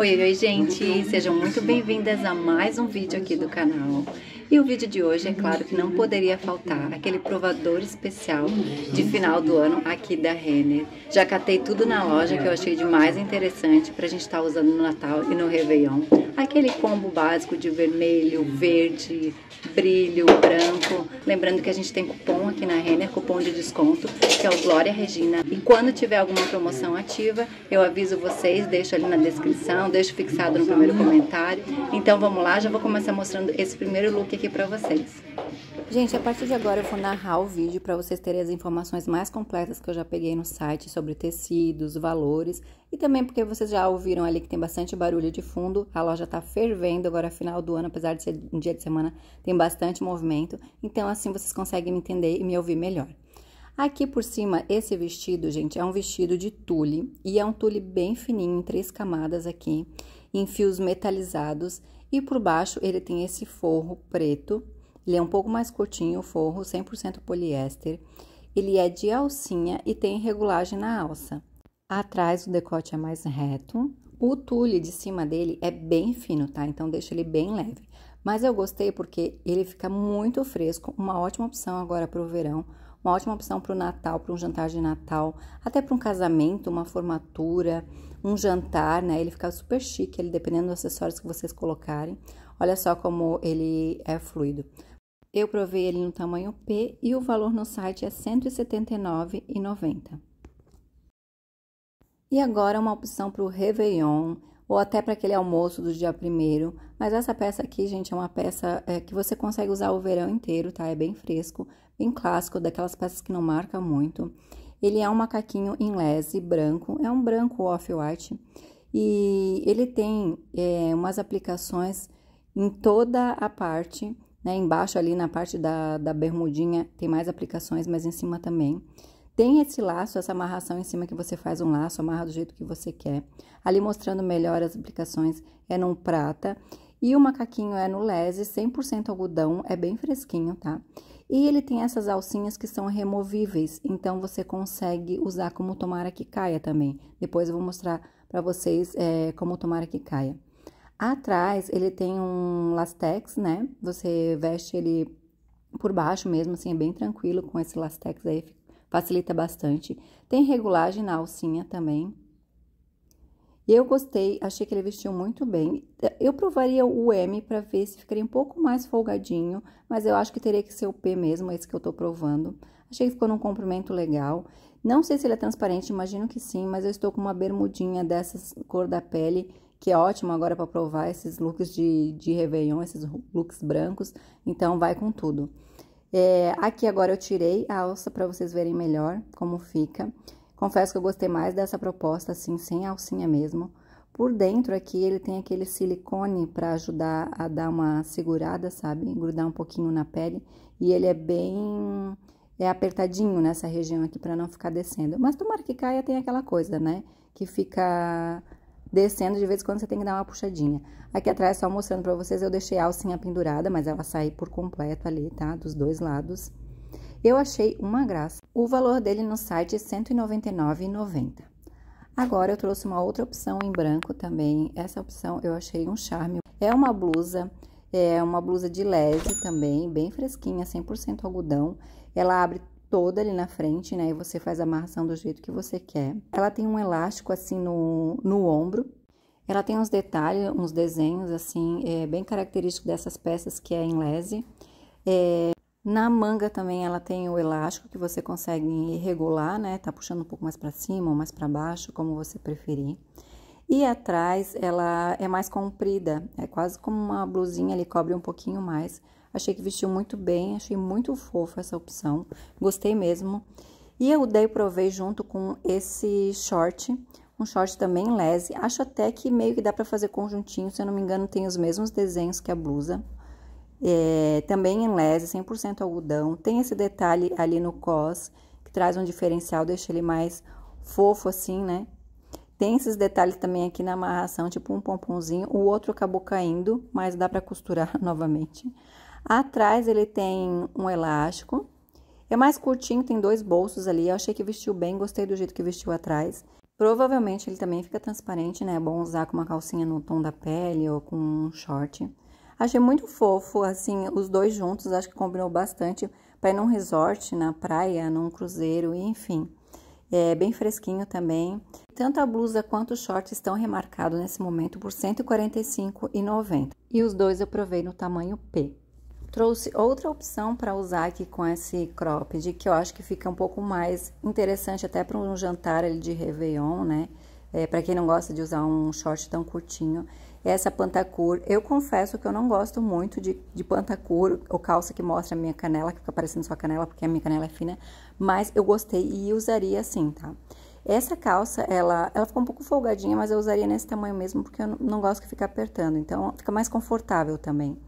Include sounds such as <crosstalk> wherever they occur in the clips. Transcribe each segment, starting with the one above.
Oi, oi, gente! Sejam muito bem-vindas a mais um vídeo aqui do canal. E o vídeo de hoje, é claro que não poderia faltar aquele provador especial de final do ano aqui da Renner. Já catei tudo na loja que eu achei de mais interessante pra gente estar tá usando no Natal e no Réveillon. Aquele combo básico de vermelho, verde, brilho, branco. Lembrando que a gente tem cupom aqui na Renner, cupom de desconto, que é o Glória Regina. E quando tiver alguma promoção ativa, eu aviso vocês, deixo ali na descrição, deixo fixado no primeiro comentário. Então vamos lá, já vou começar mostrando esse primeiro look aqui para vocês. Gente, a partir de agora eu vou narrar o vídeo para vocês terem as informações mais completas que eu já peguei no site sobre tecidos, valores e também porque vocês já ouviram ali que tem bastante barulho de fundo, a loja tá fervendo agora final do ano, apesar de ser um dia de semana, tem bastante movimento, então assim vocês conseguem me entender e me ouvir melhor. Aqui por cima, esse vestido, gente, é um vestido de tule e é um tule bem fininho, em três camadas aqui, em fios metalizados e por baixo ele tem esse forro preto, ele é um pouco mais curtinho, o forro, 100% poliéster. Ele é de alcinha e tem regulagem na alça. Atrás o decote é mais reto. O tule de cima dele é bem fino, tá? Então deixa ele bem leve. Mas eu gostei porque ele fica muito fresco, uma ótima opção agora para o verão, uma ótima opção para o Natal, para um jantar de Natal, até para um casamento, uma formatura, um jantar, né? Ele fica super chique, ele dependendo dos acessórios que vocês colocarem. Olha só como ele é fluido. Eu provei ele no tamanho P e o valor no site é R$ 179,90. E agora uma opção para o Réveillon ou até para aquele almoço do dia primeiro. Mas essa peça aqui, gente, é uma peça é, que você consegue usar o verão inteiro, tá? É bem fresco, bem clássico, daquelas peças que não marca muito. Ele é um macaquinho em lese branco, é um branco off-white. E ele tem é, umas aplicações em toda a parte, né? Embaixo ali na parte da, da bermudinha tem mais aplicações, mas em cima também. Tem esse laço, essa amarração em cima que você faz um laço, amarra do jeito que você quer. Ali mostrando melhor as aplicações é no prata. E o macaquinho é no lese, 100% algodão, é bem fresquinho, tá? E ele tem essas alcinhas que são removíveis, então você consegue usar como tomara que caia também. Depois eu vou mostrar para vocês é, como tomara que caia. Atrás ele tem um lastex, né? Você veste ele por baixo mesmo, assim, é bem tranquilo com esse lastex aí, facilita bastante. Tem regulagem na alcinha também. Eu gostei, achei que ele vestiu muito bem. Eu provaria o M para ver se ficaria um pouco mais folgadinho, mas eu acho que teria que ser o P mesmo, esse que eu tô provando. Achei que ficou num comprimento legal. Não sei se ele é transparente, imagino que sim, mas eu estou com uma bermudinha dessas cor da pele que é ótimo agora para provar esses looks de, de Réveillon, esses looks brancos, então vai com tudo. É, aqui agora eu tirei a alça para vocês verem melhor como fica. Confesso que eu gostei mais dessa proposta, assim, sem alcinha mesmo. Por dentro aqui ele tem aquele silicone para ajudar a dar uma segurada, sabe? Grudar um pouquinho na pele. E ele é bem é apertadinho nessa região aqui para não ficar descendo. Mas tomara que caia tem aquela coisa, né? Que fica descendo, de vez em quando você tem que dar uma puxadinha. Aqui atrás, só mostrando pra vocês, eu deixei a alcinha pendurada, mas ela sai por completo ali, tá? Dos dois lados. Eu achei uma graça. O valor dele no site é R$ 199,90. Agora, eu trouxe uma outra opção em branco também. Essa opção eu achei um charme. É uma blusa, é uma blusa de leve também, bem fresquinha, 100% algodão. Ela abre toda ali na frente, né? E você faz a amarração do jeito que você quer. Ela tem um elástico assim no, no ombro. Ela tem uns detalhes, uns desenhos assim, é, bem característico dessas peças que é em lese. É, na manga também ela tem o elástico que você consegue regular, né? Tá puxando um pouco mais para cima ou mais para baixo, como você preferir. E atrás ela é mais comprida, é quase como uma blusinha, ele cobre um pouquinho mais. Achei que vestiu muito bem, achei muito fofa essa opção, gostei mesmo. E eu dei provei junto com esse short, um short também lese. Acho até que meio que dá para fazer conjuntinho, se eu não me engano tem os mesmos desenhos que a blusa. É, também em lese, 100% algodão. Tem esse detalhe ali no cos, que traz um diferencial, deixa ele mais fofo assim, né? Tem esses detalhes também aqui na amarração, tipo um pomponzinho. O outro acabou caindo, mas dá para costurar <laughs> novamente. Atrás ele tem um elástico. É mais curtinho, tem dois bolsos ali. Eu achei que vestiu bem, gostei do jeito que vestiu atrás. Provavelmente ele também fica transparente, né? É bom usar com uma calcinha no tom da pele ou com um short. Achei muito fofo, assim, os dois juntos, acho que combinou bastante para ir num resort, na praia, num cruzeiro, enfim. É bem fresquinho também. Tanto a blusa quanto o short estão remarcados nesse momento por R$ 145,90. E os dois eu provei no tamanho P. Trouxe outra opção para usar aqui com esse cropped, que eu acho que fica um pouco mais interessante até para um jantar ali de Réveillon, né? É, para quem não gosta de usar um short tão curtinho. Essa pantacur, eu confesso que eu não gosto muito de, de pantacur ou calça que mostra a minha canela, que fica parecendo sua canela, porque a minha canela é fina, mas eu gostei e usaria assim, tá? Essa calça, ela, ela ficou um pouco folgadinha, mas eu usaria nesse tamanho mesmo, porque eu não gosto que fique apertando, então fica mais confortável também.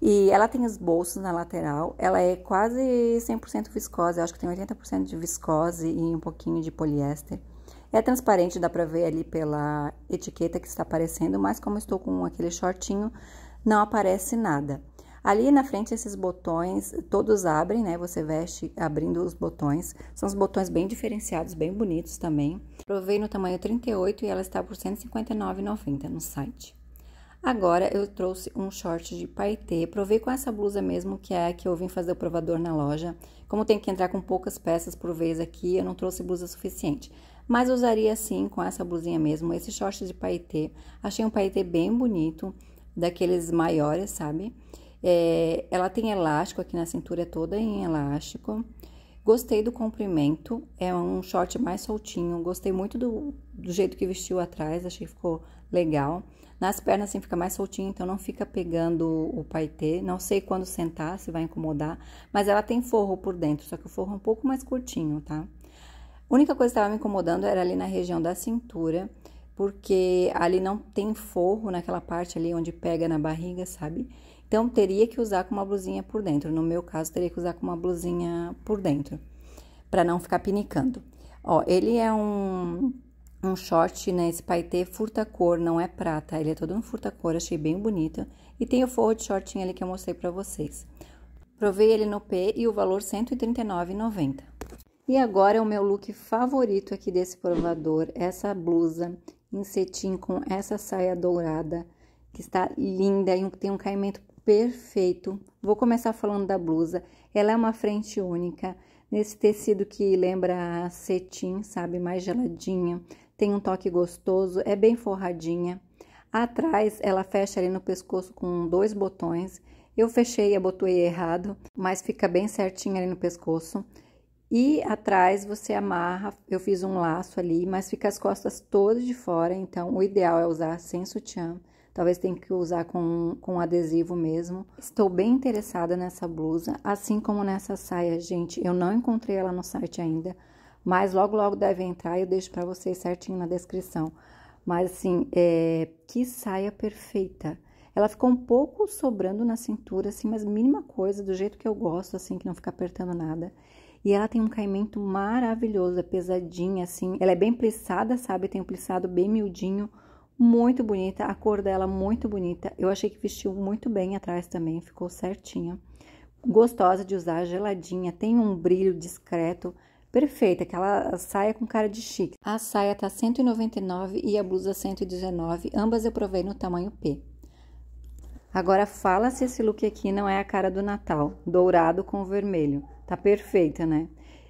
E ela tem os bolsos na lateral, ela é quase 100% viscose, eu acho que tem 80% de viscose e um pouquinho de poliéster. É transparente, dá pra ver ali pela etiqueta que está aparecendo, mas como estou com aquele shortinho, não aparece nada. Ali na frente, esses botões, todos abrem, né? Você veste abrindo os botões. São os botões bem diferenciados, bem bonitos também. Provei no tamanho 38 e ela está por R$ 159,90 no site. Agora eu trouxe um short de paetê, provei com essa blusa mesmo, que é a que eu vim fazer o provador na loja. Como tem que entrar com poucas peças por vez aqui, eu não trouxe blusa suficiente. Mas usaria sim com essa blusinha mesmo, esse short de paetê. Achei um paetê bem bonito, daqueles maiores, sabe? É, ela tem elástico aqui na cintura, toda em elástico. Gostei do comprimento, é um short mais soltinho. Gostei muito do, do jeito que vestiu atrás, achei que ficou legal. Nas pernas, assim, fica mais soltinho, então não fica pegando o paetê. Não sei quando sentar, se vai incomodar. Mas ela tem forro por dentro, só que o forro é um pouco mais curtinho, tá? A única coisa que estava me incomodando era ali na região da cintura, porque ali não tem forro naquela parte ali onde pega na barriga, sabe? Então, teria que usar com uma blusinha por dentro. No meu caso, teria que usar com uma blusinha por dentro, para não ficar pinicando. Ó, ele é um um short, né? Esse paetê furta-cor, não é prata. Ele é todo um furta-cor, achei bem bonito. E tem o forro de shortinho ali que eu mostrei pra vocês. Provei ele no P e o valor R$ 139,90. E agora é o meu look favorito aqui desse provador, essa blusa em cetim com essa saia dourada, que está linda e tem um caimento perfeito. Vou começar falando da blusa. Ela é uma frente única, nesse tecido que lembra cetim, sabe? Mais geladinha tem um toque gostoso, é bem forradinha. Atrás ela fecha ali no pescoço com dois botões. Eu fechei e abotoei errado, mas fica bem certinho ali no pescoço. E atrás você amarra, eu fiz um laço ali, mas fica as costas todas de fora, então o ideal é usar sem sutiã. Talvez tenha que usar com, com adesivo mesmo. Estou bem interessada nessa blusa, assim como nessa saia, gente. Eu não encontrei ela no site ainda, mas logo, logo deve entrar e eu deixo para vocês certinho na descrição. Mas assim, é, que saia perfeita. Ela ficou um pouco sobrando na cintura, assim, mas mínima coisa, do jeito que eu gosto, assim, que não fica apertando nada. E ela tem um caimento maravilhoso, é pesadinha, assim. Ela é bem plissada, sabe? Tem um plissado bem miudinho, muito bonita. A cor dela muito bonita. Eu achei que vestiu muito bem atrás também, ficou certinha. Gostosa de usar, geladinha, tem um brilho discreto perfeita, aquela saia com cara de chique. A saia tá 199 e a blusa 119, ambas eu provei no tamanho P. Agora fala se esse look aqui não é a cara do Natal, dourado com vermelho. Tá perfeita, né?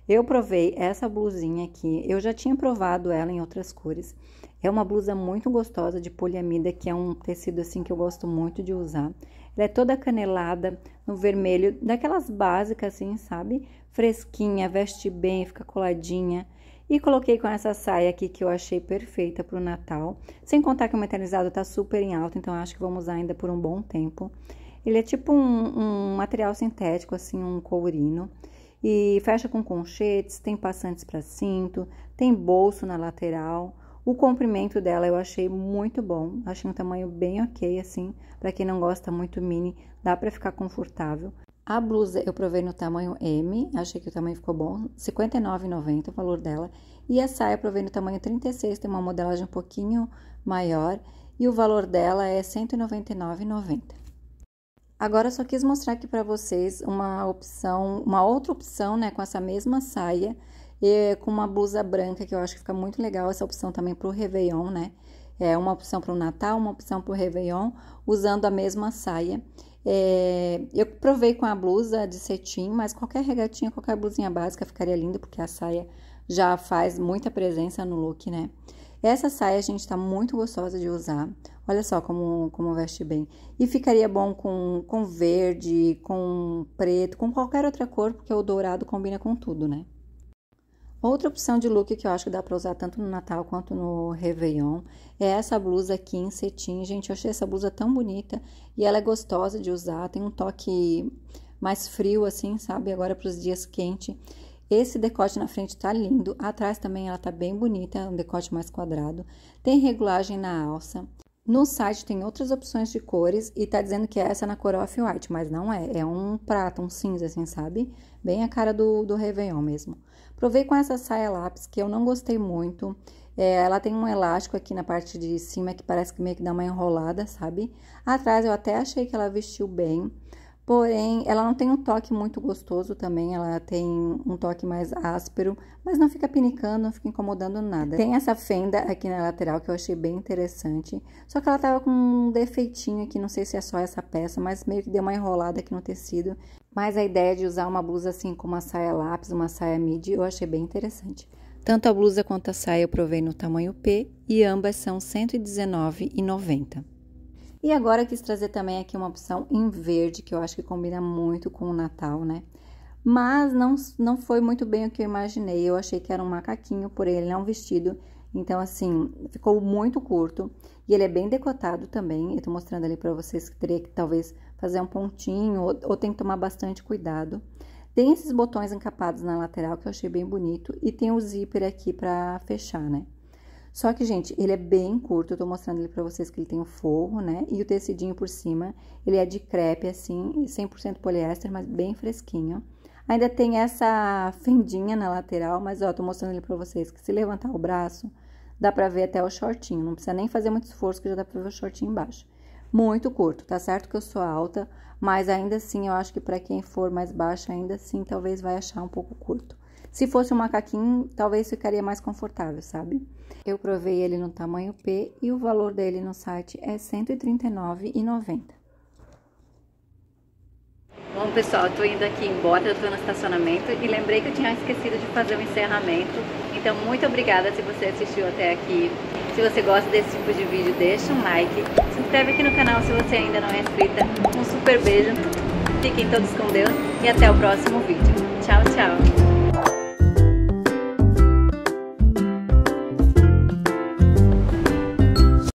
Eu provei essa blusinha aqui, eu já tinha provado ela em outras cores. É uma blusa muito gostosa de poliamida, que é um tecido assim que eu gosto muito de usar. Ela é toda canelada no vermelho, daquelas básicas assim, sabe? Fresquinha, veste bem, fica coladinha. E coloquei com essa saia aqui que eu achei perfeita para o Natal. Sem contar que o metalizado tá super em alta, então acho que vamos usar ainda por um bom tempo. Ele é tipo um, um material sintético, assim, um courino. E fecha com conchetes, tem passantes para cinto, tem bolso na lateral. O comprimento dela eu achei muito bom, achei um tamanho bem ok, assim, para quem não gosta muito mini, dá para ficar confortável. A blusa eu provei no tamanho M, achei que o tamanho ficou bom, R$ 59,90 o valor dela. E a saia eu provei no tamanho 36, tem uma modelagem um pouquinho maior, e o valor dela é R$ 199,90. Agora só quis mostrar aqui para vocês uma opção, uma outra opção, né, com essa mesma saia, E com uma blusa branca, que eu acho que fica muito legal essa opção também pro Réveillon, né? É uma opção para o Natal, uma opção para o Réveillon, usando a mesma saia. É, eu provei com a blusa de cetim, mas qualquer regatinha, qualquer blusinha básica ficaria linda, porque a saia já faz muita presença no look, né? Essa saia, gente, tá muito gostosa de usar. Olha só como, como veste bem. E ficaria bom com, com verde, com preto, com qualquer outra cor, porque o dourado combina com tudo, né? Outra opção de look que eu acho que dá para usar tanto no Natal quanto no Réveillon é essa blusa aqui em cetim. Gente, eu achei essa blusa tão bonita e ela é gostosa de usar, tem um toque mais frio assim, sabe? Agora para os dias quentes. Esse decote na frente tá lindo, atrás também ela tá bem bonita, é um decote mais quadrado. Tem regulagem na alça. No site tem outras opções de cores e tá dizendo que é essa na cor off-white, mas não é. É um prata, um cinza, assim, sabe? Bem a cara do, do Réveillon mesmo. Provei com essa saia lápis, que eu não gostei muito. É, ela tem um elástico aqui na parte de cima que parece que meio que dá uma enrolada, sabe? Atrás eu até achei que ela vestiu bem. Porém, ela não tem um toque muito gostoso também, ela tem um toque mais áspero, mas não fica pinicando, não fica incomodando nada. Tem essa fenda aqui na lateral que eu achei bem interessante, só que ela tava com um defeitinho aqui, não sei se é só essa peça, mas meio que deu uma enrolada aqui no tecido. Mas a ideia de usar uma blusa assim com uma saia lápis, uma saia midi, eu achei bem interessante. Tanto a blusa quanto a saia eu provei no tamanho P e ambas são R$ 119,90. E agora quis trazer também aqui uma opção em verde, que eu acho que combina muito com o Natal, né? Mas não, não foi muito bem o que eu imaginei. Eu achei que era um macaquinho, porém ele é um vestido. Então, assim, ficou muito curto. E ele é bem decotado também. Eu tô mostrando ali pra vocês que teria que talvez fazer um pontinho, ou, ou tem que tomar bastante cuidado. Tem esses botões encapados na lateral que eu achei bem bonito. E tem o zíper aqui pra fechar, né? Só que, gente, ele é bem curto, eu tô mostrando ele pra vocês que ele tem o forro, né? E o tecidinho por cima, ele é de crepe, assim, 100% poliéster, mas bem fresquinho. Ainda tem essa fendinha na lateral, mas, ó, tô mostrando ele pra vocês que se levantar o braço, dá pra ver até o shortinho. Não precisa nem fazer muito esforço, que já dá pra ver o shortinho embaixo. Muito curto, tá certo que eu sou alta, mas ainda assim, eu acho que pra quem for mais baixa, ainda assim, talvez vai achar um pouco curto. Se fosse um macaquinho, talvez ficaria mais confortável, sabe? Eu provei ele no tamanho P e o valor dele no site é R$ 139,90. Bom, pessoal, eu tô indo aqui embora, eu tô no estacionamento e lembrei que eu tinha esquecido de fazer o um encerramento. Então, muito obrigada se você assistiu até aqui. Se você gosta desse tipo de vídeo, deixa um like. Se inscreve aqui no canal se você ainda não é inscrita. Um super beijo. Fiquem todos com Deus e até o próximo vídeo. Tchau, tchau.